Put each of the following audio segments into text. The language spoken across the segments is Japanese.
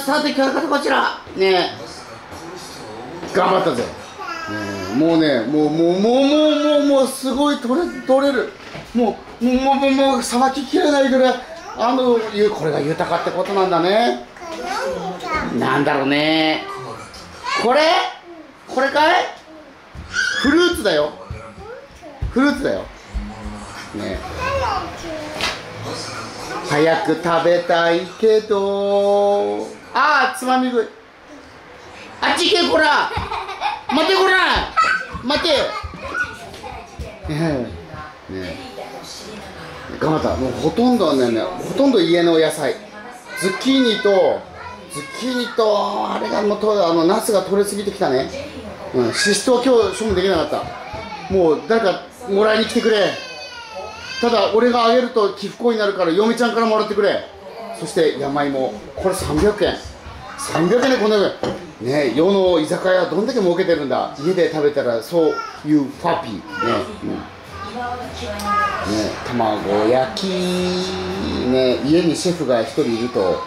さて今日はこちら。ね頑張ったぜ、ね、もうねもうもうもうもうもうもうすごい取れ取れる。もうもうもうもうさばききれないぐらいあのこれが豊かってことなんだね。なんだろうね。これ？これかい？フルーツだよ。フルーツだよ。ね早く食べたいけど。ああつまみ食い。あっち行けこら。待てこら。待て。ねえ。頑張った。もうほとんどねねほとんど家の野菜。ズッキーニとズッキーニとあれがもうとあのナスが取れすぎてきたね、うん、シシトは今日処分できなかった。もう誰かもらいに来てくれ。ただ俺があげると寄付行為になるから嫁ちゃんからもらってくれ。そして山芋これ300円。300円でこんなね世の居酒屋どんだけ儲けてるんだ。家で食べたらそういうファピー。ね、うん、ね卵焼き。ね家にシェフが1人いると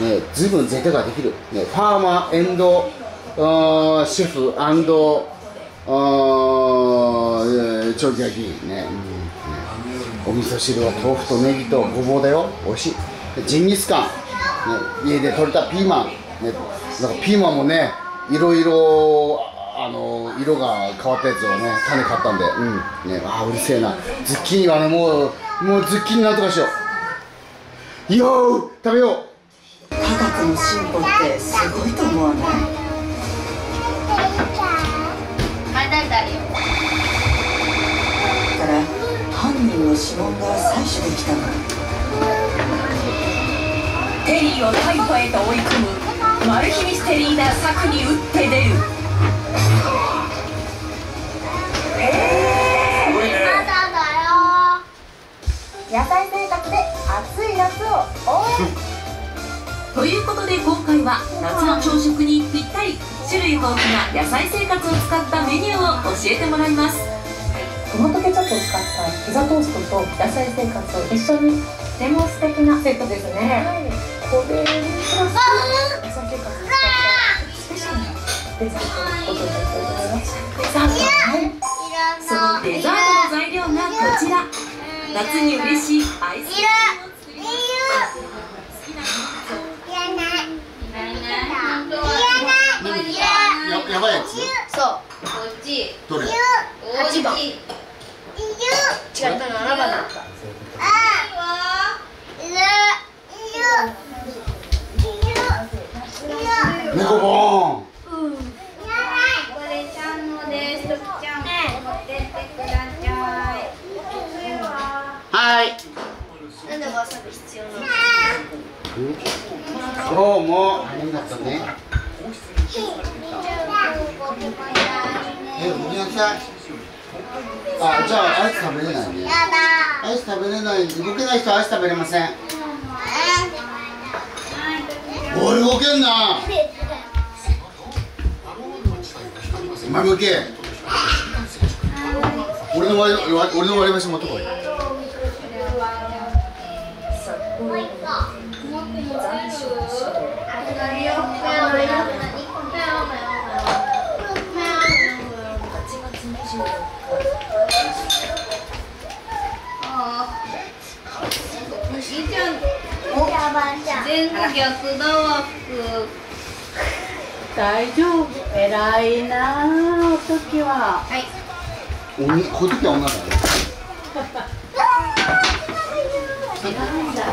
ねずいぶん贅沢ができる、ね、ファーマーエンドシェフアンド長期焼き。ね、お味噌汁は豆腐とネギとごぼうだよ。美味しい。ジンギスカン、ね、家で採れたピーマン、ね、なんかピーマンもねいろいろあの色が変わったやつをね種買ったんで。うん。ねああうるせえな。ズッキーニはねもうもうズッキーニなんとかしよう。よー食べよう。科学の進歩ってすごいと思わない？から犯人の指紋が採取できたのテリーを逮捕へと追い込むマル秘ミステリーな策に打って出る。野菜生活で暑い夏を応援。ということで今回は夏の朝食にぴったり種類豊富な野菜生活を使ったメニューを教えてもらいます。トマトケチャップを使ったピザトーストと野菜生活を一緒に。とても素敵なセットですね、はい、これにプラス野菜生活を使った。スペシャルなデザー。トをご紹介したいと思いますデザー。トのデザー。トの材料がこちら夏に嬉しいアイスクリー。ムやばいやつそうこっちどれ8番違った7番だった猫ボーンうん。これちゃん。のですときちゃん。持ってってくださいはいなん。でわさび必要なの今日もありがとうねえ、おきなさいあ、じゃあアイス食べれないねやだアイス食べれない動けない人はアイス食べれません。おい動けん。な前向け俺の割り俺の割り箸持ってこい。全部逆だわ服大丈夫偉いなお時は。はい。おにこういう時は女だよ偉いんだな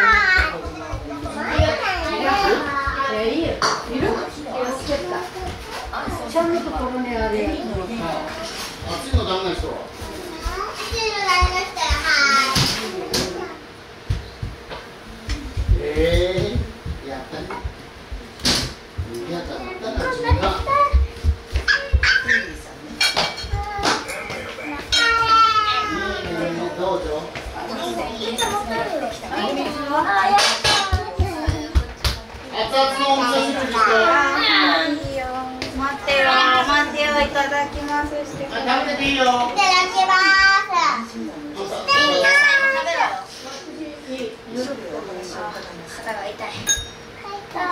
ーすダメな人はええやったね賑やかだったな自分がいいねどうぞ熱々のお味噌汁にして。待ってよい。ただきます。してください食べていいよいただきます。どうぞ肩が痛いあ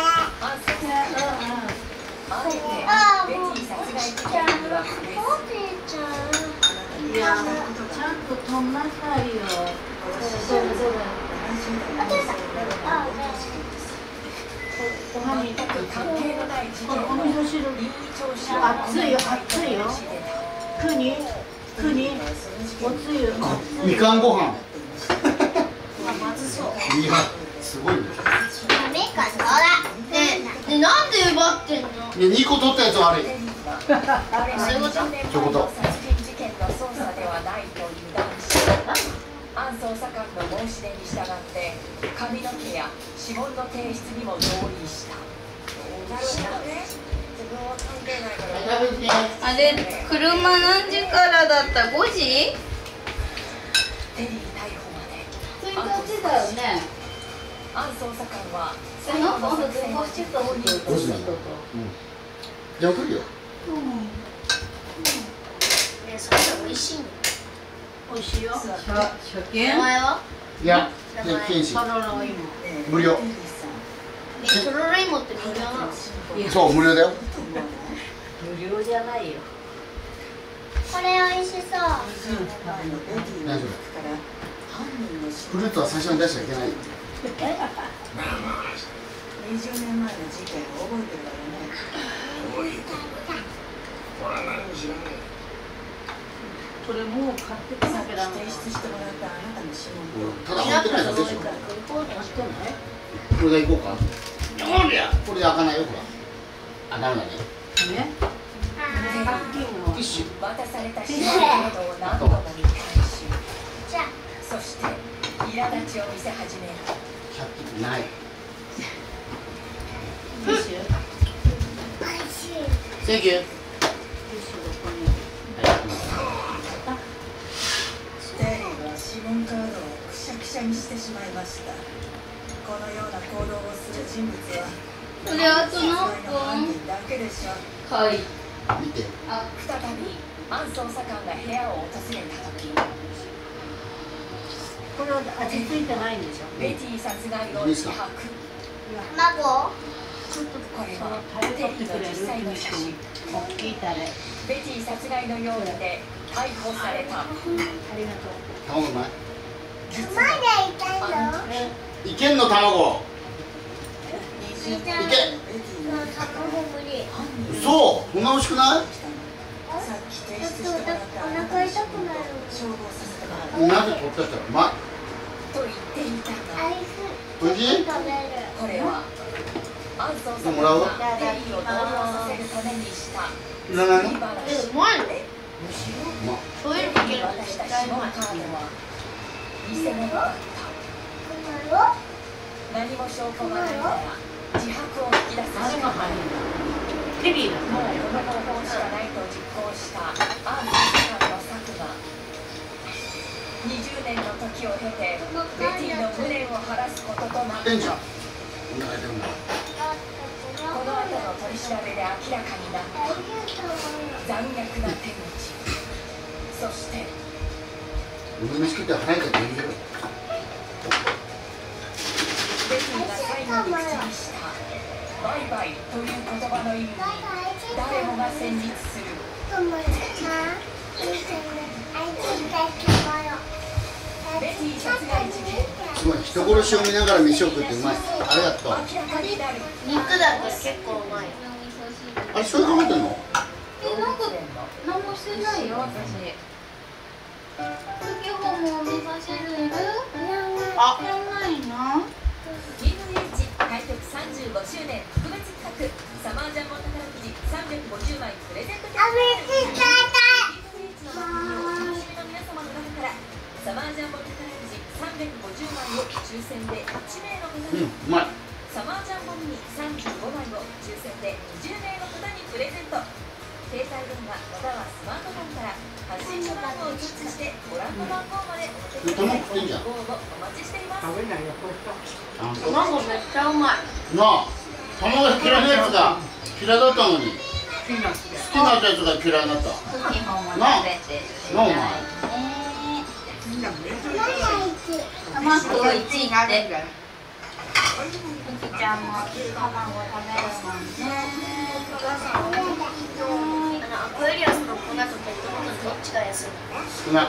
あアンソーさんがあえてベティ殺害事件には触れずいやちゃんと止んなさいよおはみ全く関係のない事こ件ののお味噌汁熱いよ熱いよくにくにおつゆみかんご飯いやすごいねダメかそらねねなん。で奪ってん。のいや2個取ったやつ悪いそういうことそういうことアン捜査官の申し出に従って髪の毛や指紋の提出にも同意した。なるほどね。自分は関係ないから。あれ車何時からだった？5時？テリー逮捕まで。1日だよね。アン捜査官はえなんかあんた電話して。たのに5時なのうん。じゃあ送るよ。それ美味しいの美味しいよ。車車お検前はいや無料。えトロロイモって無料なの？そう無料だよ。無料じゃないよ。これ美味しそう。大丈夫。フルーツは最初に出しちゃいけない20年前の事件を覚えてるわよねこれもう買ってきたけど提出してもらったあなたの指紋とただ入ってないだけでしょこれでいこうかおりゃこれで開かないよほらあダメだねねティッシュ渡された指紋などを何度も見返しじゃそして。苛立ちを見せ始める100均ないティッシュくしゃくしゃにしてしまいました。このような行動をする人物はこれあとのだけでしょ分はい見て。再びアン捜査官が部屋を訪れた時。これは落ち着いてないんでしょベティ殺害を自白卵ちょっとこれはテリーの実際の写真大きいタレ。ベティ殺害の容疑で逮捕された。ありがとう。卵うまい実はあのえいけんの卵。20いけベティの卵。無理嘘。そんな美味しくない？さっき提出してもらっと照合させてもらったなぜ取った人はうまと言ってい？たがこれは。アン捜査官もらう？がテリーを動揺させるためにした。いらないの？偽物何も証拠がないなら自白を引き出すしかないテリーだもうこの方法しかないと実行したアン捜査官の策が20年の時を経てベティの無念を晴らすこととなったいいんじゃんお腹痛くなるこの後の取り調べで明らかになった残虐な手口そして梅飯食って腹痛いって言う。よベティが最後に口にした「バイバイ」という。言葉の意味に誰もが戦慄すごい人殺しを見ながら飯を食ってう。まいありがとう。肉だったら結構う。まいあれ醤油かけてんの何もしてないよ私次ももお味噌汁いる？あ。いらないの？乾35周年特別企画。サマージャンボ宝くじ350枚プレゼントキャンペーン。の番組をお楽しみの皆様の中からサマージャンボ宝くじ350枚を抽選で1名の方に、うんうまい。サマージャンボミニ35枚を抽選で20名の方にプレゼント。携帯電話または発信書番号をチェックしてご覧の番号までお送りくださいご応募お待ちしています食べないよこれ卵めっちゃうまいなあ卵嫌いなやつが嫌いだったのに好きなやつが嫌いになった基本も食べてなあお前卵を一位ってふきちゃんも卵食べるもんねアクエリアスの粉とペットボトルどっちが安い少ない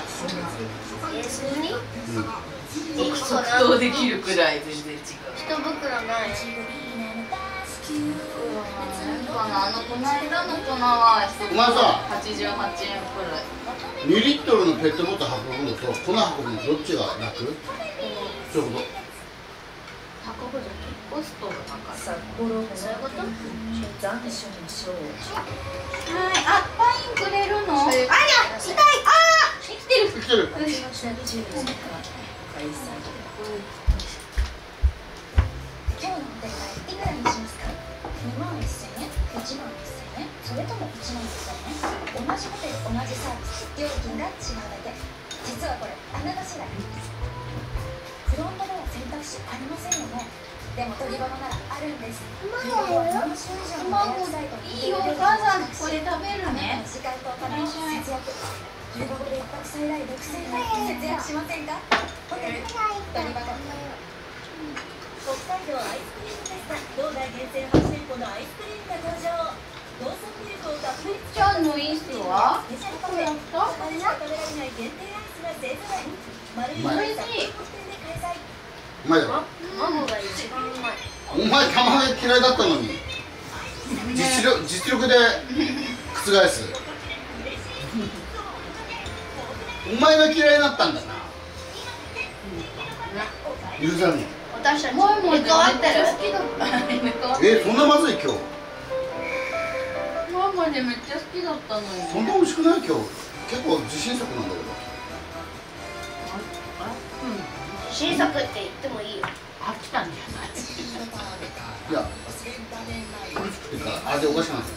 安売りうん即答できるくらい全然違う一袋ないあのこの間の粉はお前さ88円くらい2リットルのペットボトル運ぶのと粉運ぶのどっちが楽？そういうこ運ぶじゃコストが高い札幌そういうこと？残暑のショーはい。あパインくれるの？あや痛い。あー生きてる。と生きてる8月24日開催今日のお手替えいくらにしますか2万1000円1万1000円それとも1万1000円同じホテル同じサービス料金が違うだけ実はこれあなた次第でも取り物ならあるんです。卵4種以上の予約サイトいいよ。お母さんこれ食べるね。時間とお金を節約15分で一泊最大6000円節約しませんか？ホテル取り箱北海道アイスクリームフェスタ道内厳選8店舗のアイスクリームが登場。農産ミルクをたっぷりちゃんのイースはスペシャルカフェ。他でしか食べられない限定アイスが勢ぞろい。丸いうまい特典で開催うまいだろ。お前卵が嫌いだったのに。実力実力で覆す。お前が嫌いになったんだな。許さんの私たちもいもいめっちゃ変わってる。好きだったえそんなまずい今日。ママでめっちゃ好きだったのに。そんな美味しくない今日。結構自信作なんだけど新作って言ってもいいよ。飽きたんじゃないいや苦しくてから。味おかしくなってる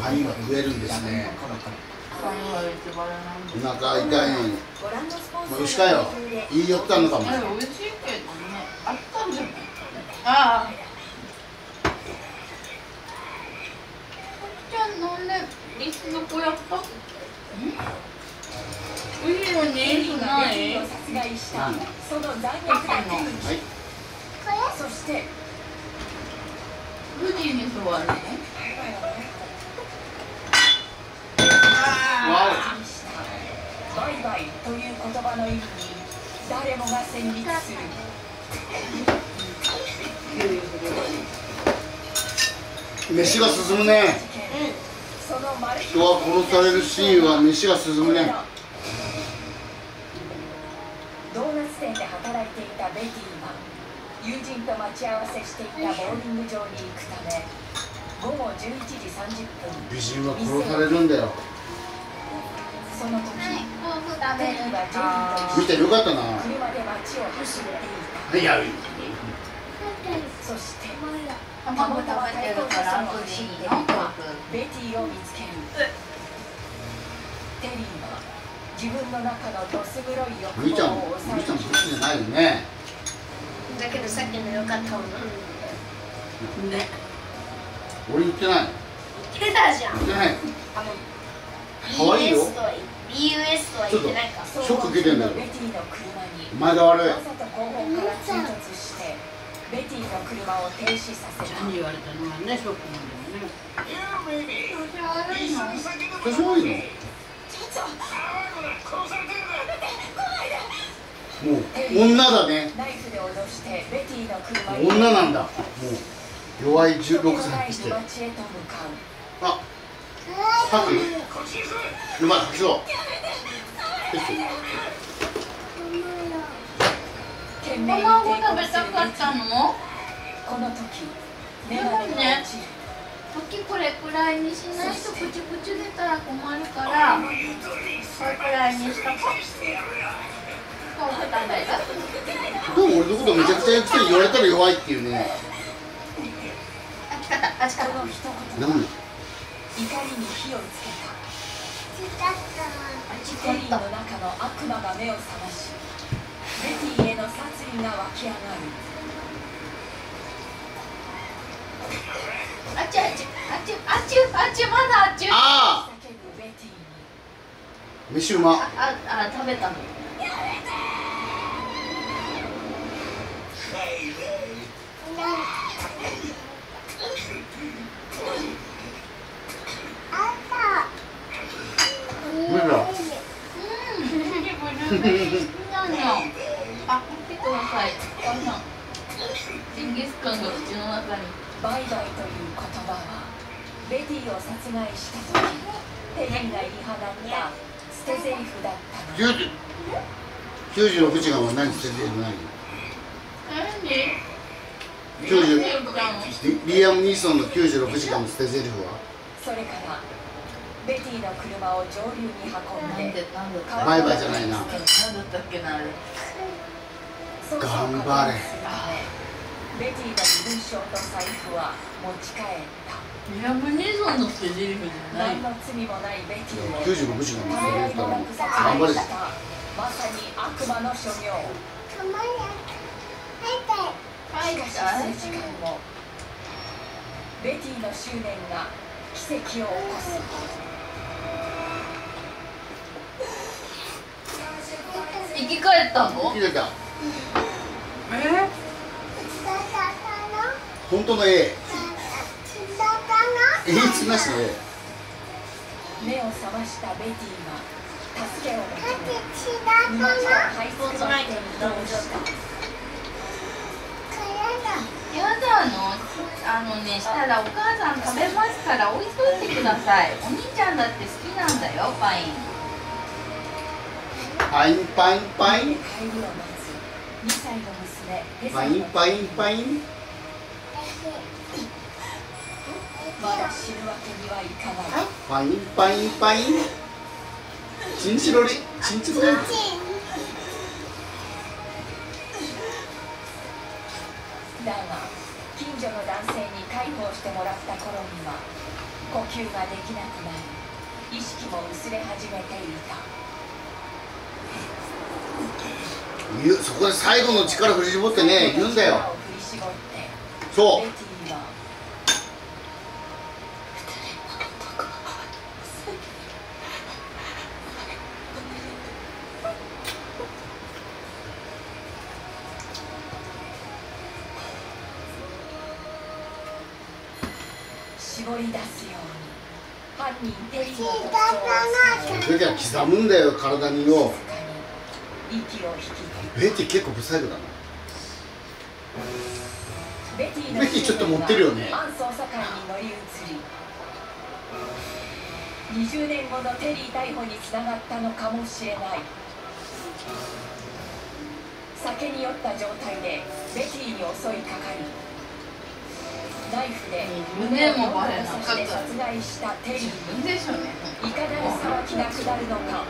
パインが増えるんですね。お腹痛いのに。もう牛かよ。言い寄ったのかも。あれ美味しいけどね。あったんじゃない？ああちゃんなんでリスの子やった美味しいない殺害したうん。その残虐な手口はいそして富士に座るバイバイという言葉の意味に誰もが戦慄するお飯が進むねそのマル秘人は殺されるシーンは飯が進むね。ドーナツ店で働いていたベティは友人と待ち合わせしていたボーリング場に行くため午後11時30分美人は殺されるんだよ。その時ベティはジェリーと見てよかったな。車で街を走っていいやたそして卵食べてるから後でいいの豆腐ベティを見つけるテリーは自分の中のどす黒い欲みちゃん望を抑えみちゃんブスじゃないよねだけどさっきの良かったものね俺言ってない言ってたじゃん言ってないあの可愛いよ BUS とは言ってないかショック受けてんだよベティの車にお前が悪いベティの車を停止させた。何言われたのがねショックなんだよね。調子悪いの？もう女だね。ナイフで脅してベティの車に。女なんだ。もう弱い16歳にして。あ吐くうまい吐きそう懸命に卵抵抗する食べたかったの？この時。眼鏡が落ちる時これくらいにしないとプチプチ出たら困るからこれくらいにしたか。豆腐食べるでも俺のことめちゃくちゃくちゃ言われたら弱いっていうね。あちかったあちかったこの一言なん怒りに火をつけた。テリーの中の悪魔が目を覚ましベティへの殺意が湧き上がる。あっちあっちあっちあっちあっちまだあっち。あ叫ぶベティにあ飯うまああ食べたの。無理だ うんブルーベリー好きなのあ見てくださいお母さんジンギスカンが口の中にバイバイという言葉はベティを殺害した時テリーが言い放った捨て台詞だったの90 96時間は何してるの何何90何言ったのリリアム・ニーソンの96時間の捨て台詞は？それからベティの車を上流に運なんんでバイバイじゃないな。なんだったっけなあれ頑張れ。ベティの身分証と財布は持ち帰った。リアム・ニーソンの捨て台詞じゃない何の罪もないベティを96時間もなく殺頑張れ害したまさに悪魔の所業しかし数時間後ベティの？執念が奇跡を起こす生き返ったの聞いてたえ？本当の A 演出なしの A 目を覚ましたベティが助けを求め沼地の排水の点に移動したやだのあのねしたらお母さん食べます。から置いといてくださいお兄ちゃんだって好きなんだよパインパインパインパイン2歳の娘パインパインパインまだ死ぬわけにはい。かないパインパインパインチンチロリチンチロリだが近所の男性に介抱してもらった頃には呼吸ができなくなり意識も薄れ始めていたそこで最後の力振り絞ってね言うんだよ。そう。絞り出すように。犯人テリーの特徴をつかベティは刻むんだよ体によ。み息を引きベティ結構不細工だな。ベティのベティちょっと持ってるよね。アン捜査官に乗り移り20年後のテリー逮捕につながったのかもしれない。酒に酔った状態でベティに襲いかかりナイフで胸を4もバレ刺なかったして殺害したテリー。いかなる裁きが下るのか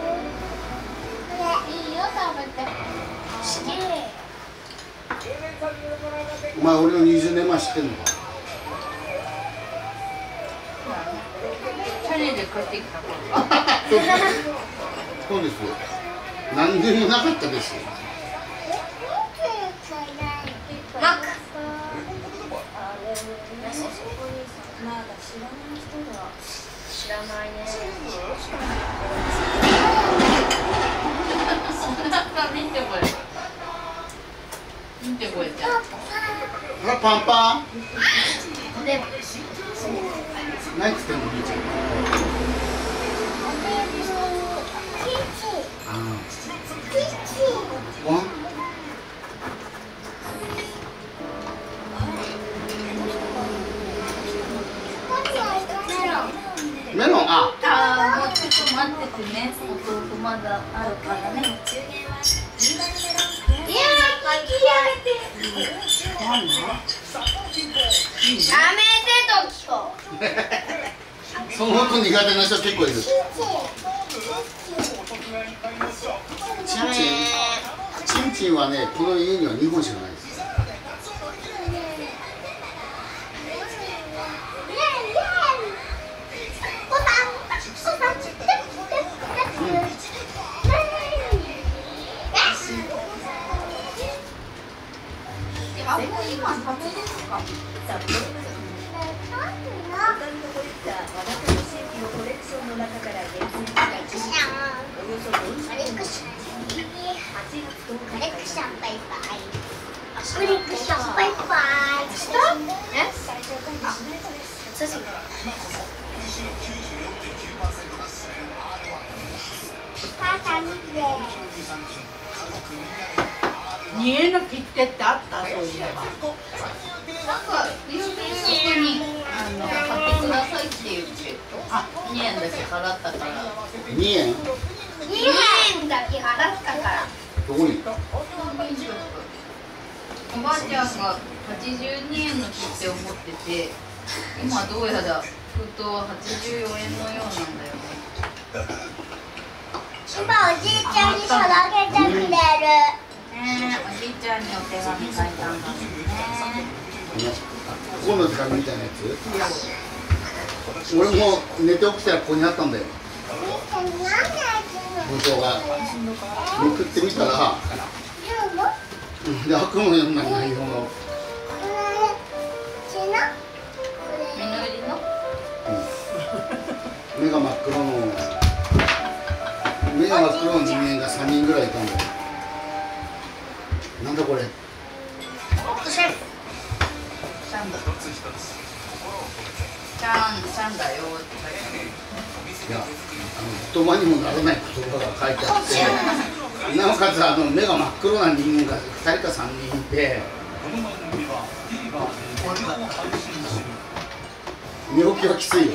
お前俺の20年前知ってんのか？そうです何でもなかったですマ見てこれ見てこれちゃんパパで何？つってんの兄ちゃんああワン。メロンああーもうちょっと待っててね。弟まだあるからね。その音苦手な人結構いるチンチンチンチンはねこの家には2本しかないです。あもう今食べれるか札幌他に残ったあなたの新規のコレクションの中から厳選したおよそ40点8月10日に開催されますコレクションバイバイしたえ最上管理しないとですそうそう母さん見て煮えの切手ってあった？そういえば。なんか郵便局にあの買ってくださいって言ってあ。2円だけ払ったから。2円？2円だけ払ったから。どこに？おばあちゃんが82円の切手を持ってて今どうやら封筒は84円のようなんだよね。今おじいちゃんに届けてくれるねえおじいちゃんにお手紙書いたんだもんねここの手紙みたいなやつ。俺も寝て起きたらここにあったんだよ。めくってみたらうんで悪夢のような内容の。目が真っ黒の。目が真っ黒のなんだこれ。ちゃんだちゃんちゃんだよって書いやあの言葉にもならない言葉が書いてあって なおかつあの目が真っ黒な人間が2人か3人いて寝起きはきついよ。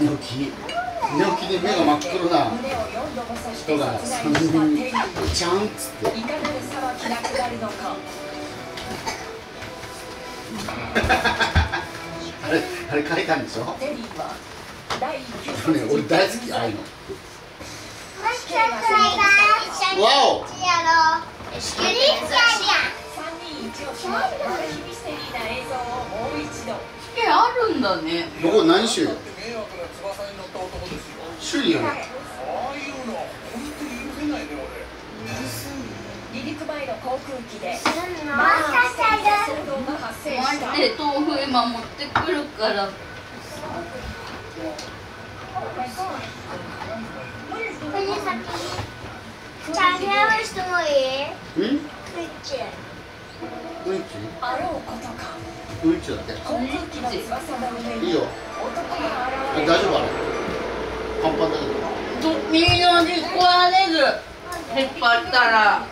寝起き寝起きで目が真っ黒な胸を4度も刺して人が3殺害した人ちゃんっつって。いかなる裁きが下るのかあれあれ書いたんでしょ？テリーは第1級あのね俺大好きああいうの。わおやろうゆりちゃんや3人一押しのマル秘ミステリーな映像をもう一度。えあるんだね。どこ何州州によ。る。離陸前の航空機でもしかしたら騒動が発生した待って豆腐今持ってくるから。これ先。チャンネルしてもいい？うん？ろうことかうんちだっていいよ。大丈夫あれ？パンパンだけどと右のに壊れる。引っ張ったら。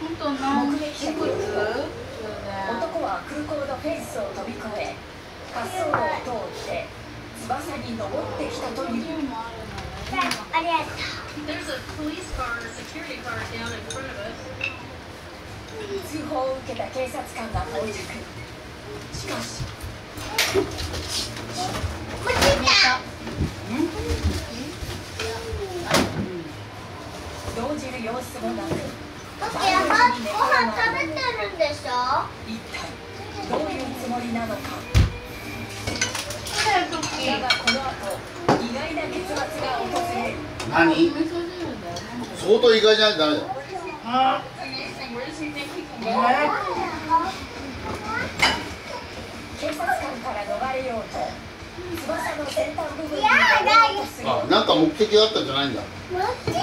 本当なん目撃者によると男は空港のフェンスを飛び越え滑走路を通って翼に登ってきたという。ありがと There's 通報を受けた警察官が到着しかしう持ってきた動じる様子もなくオッケーはご飯食べてるんでしょ一体どういうつもりなのかだがこの後意外な結末が訪れる何？相当意外じゃないとダメだよ。警察官から逃れようと翼の先端部分にやだ登ろうとするあなんか目的があったんじゃないんだ。持ってきた。持っ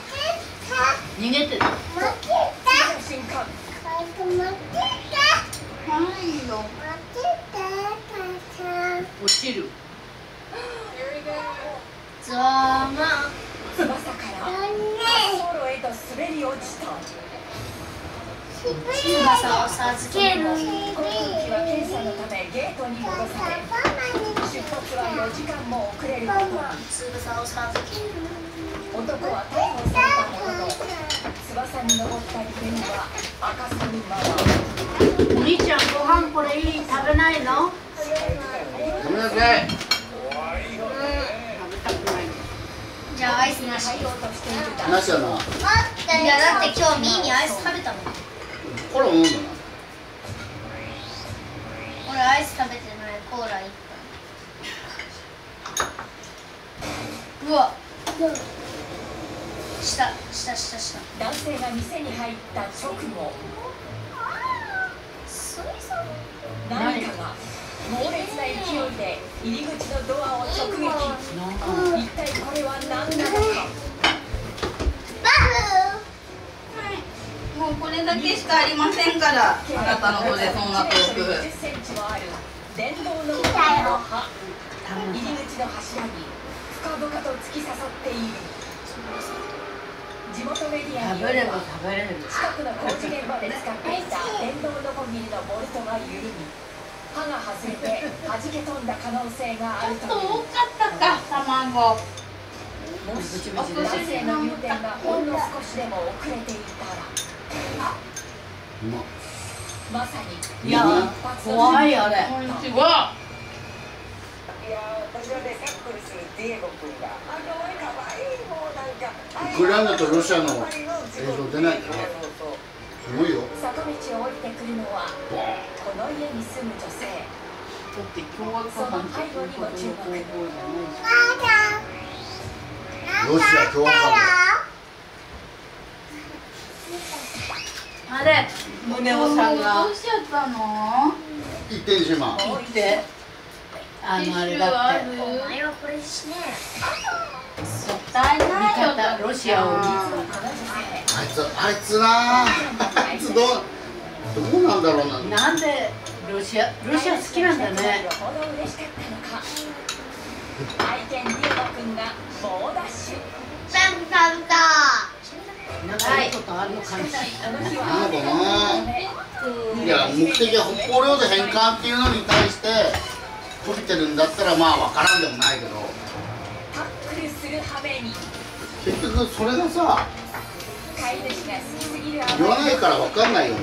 て逃げてた。きた持ってきた持ってきたはいよ持ってきた母さん落ちるざま。翼から残念。滑走路へと滑り落ちたす翼を授ける航空機は検査のためゲートに戻され出発は4時間も遅れることを授ける男は逮捕されたものの翼に登った理由は明かさぬままお兄ちゃんご飯これいい食べないの？ごめんなさい。じゃあアイスなし。入ろうとしている男な。しやないやだって今日ミーにアイス食べたもんコーラも飲んだな俺アイス食べてない。コーラ一杯。うわ。下下下下。男性が店に入った直後。何？かが猛烈な勢いで入り口のドアを直撃。一体これは何なのかもうこれだけしかありませんからあなたの子でそんな遠く10センチもある電動の斧の刃入り口の柱に深々と突き刺さっている地元メディアによれば食べれる近くの工事現場で使っていた電動ノコギリのボルトが緩み刃が外れて弾け飛んだ可能性があるという多かったか卵。もし男性の入店がほんの少しでも遅れていたら。うまさに。い？や怖いあれ。こんにちは。いやー私はねタックルするディエゴ君があの可愛いもうなんかウクライナとロシアの映像出ないんだねすごいよ。坂道を降りてくるのはこの家に住む女性。だって共和その背後にも注目ロシア共和あれ宗男さん。がどうしちゃったの？国1.1万行って。あのあれだって。お前はこれしねもったいないよ。ロシアを。あいつあいつな。あいつどうどうなんだろうな。なんでロシアロシア好きなんだね。よほど嬉しかったのか。愛犬ディエゴ君が猛ダッシュ。バンバンバなんかいいことあるのかな。この日はなんだないや目的は北方領土返還っていうのに対してこびてるんだったらまあ分からんでもないけど。タックルする羽目に結局それがさ言わないから分かんないよな。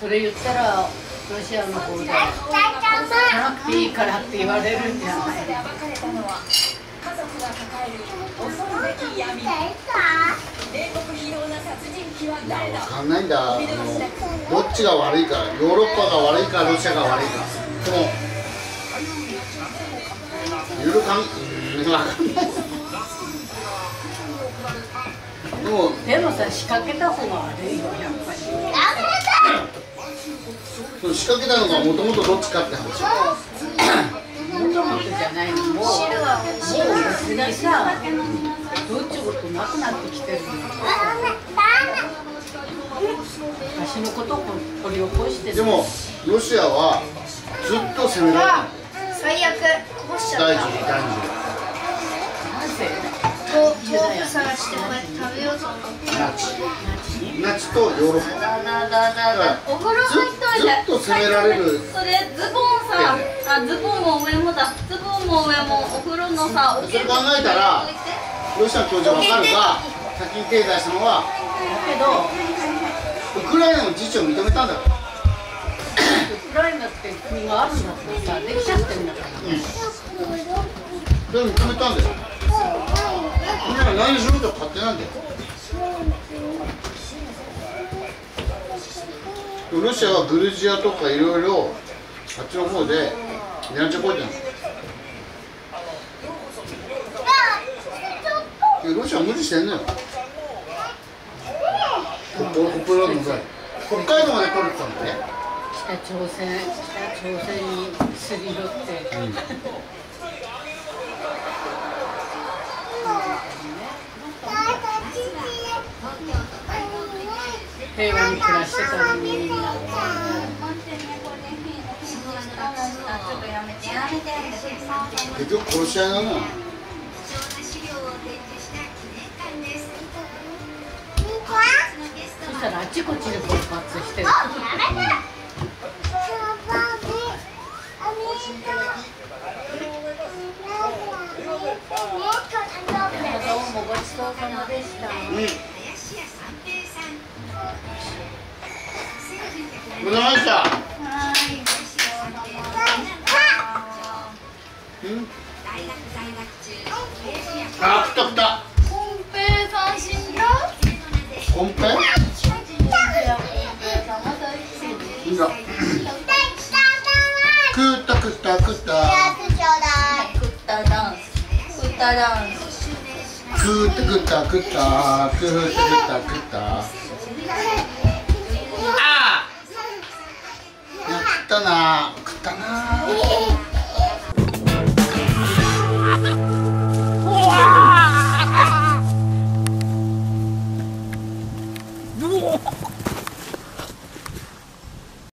それ言ったらロシアの方で来なくていいからって言われるんじゃ捜ない？家族が抱える恐るべき闇冷酷な殺人鬼は誰だ分かんない。んだどっちが悪いかヨーロッパが悪いかロシアが悪いかでもい。ろいろかんうん分かんないでもでもさ仕掛けた方が悪いよやっぱり仕掛けたのがもともとどっちかって話 もともとじゃないのもうもう別にさどっちことなくなってきてるの昔のことを掘り起こしてでもロシアはずっと攻められた最悪豆腐探してこうやって食べようと思ってナチナチとヨーロッパだだだだだ。お風呂入っといて。ずっと責められるそれズボンさ、あズボンも上もだ。ズボンも上もお風呂のさ、それ考えたらロシアの教授わかるが先に手出したのはだけどウクライナの？自治を認めたんだよウクライナって国があるんだってさできちゃってるんだからそれを認めたんだよみんなが何しろと勝手なんだよロシアはグルジアとかいろいろあっちの方でやんちゃこいてるのロシアは無理してんのよ北海道まで取れてたんだね北朝鮮北朝鮮にすり寄って、平和に暮らしてたのに。みんなちょっとやめてやめて。結局殺し合いなのよしたらあちこちで勃発してるどうもごちそうさまでしたうんごちそうさましたうんあ、来た来たコンペさん死んだコンペいいよ食った食った食ったクッタダンス。クッタダンス食った食った食った食った食った食ったやったな。食ったな。